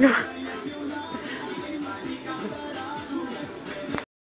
No.